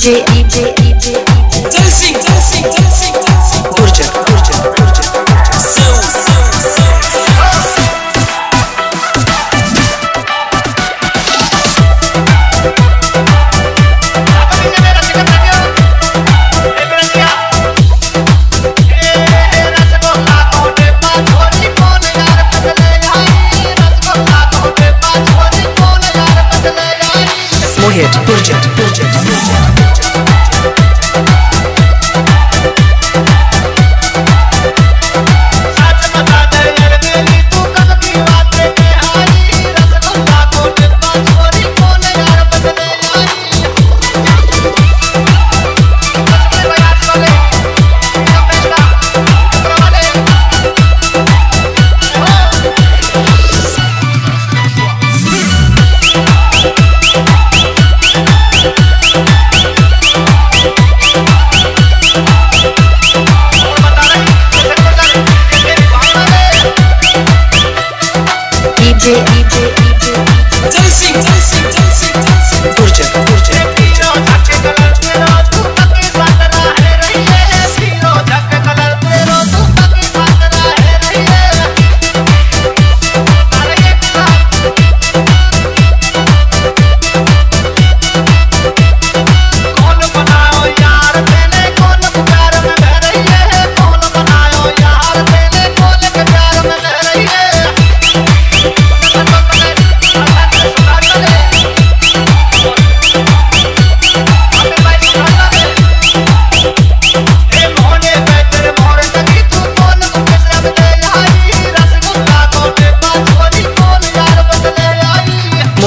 DJ DJ DJ Dancing, dancing, dancing, dancing. Project, project, project, project.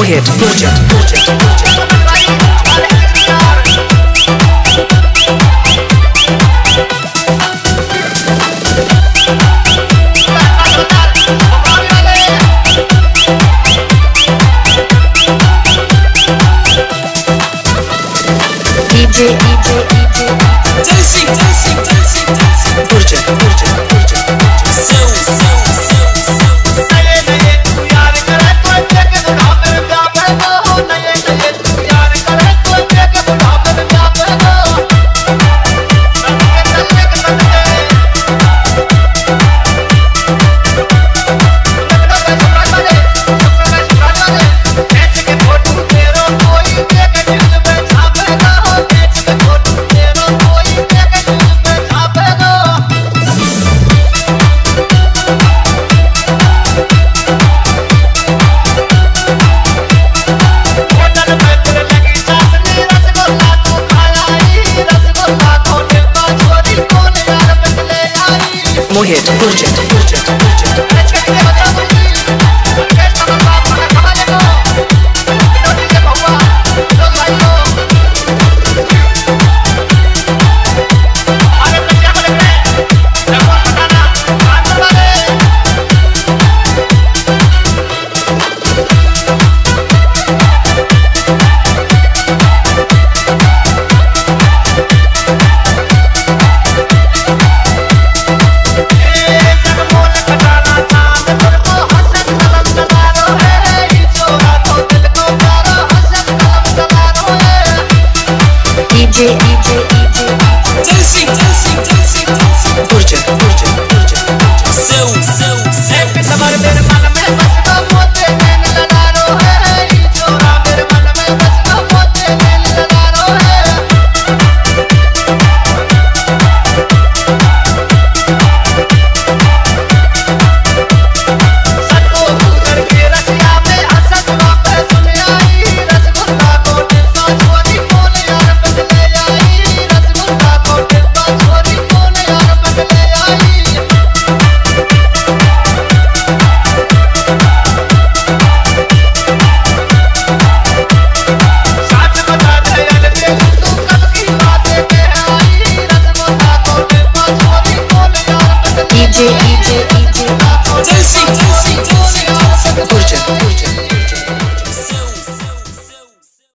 Burcu Burcu Burcu DJ DJ DJ Dancing, dancing, dancing, dancing. Burcu Burcu Burcu Just. DJ, DJ, DJ.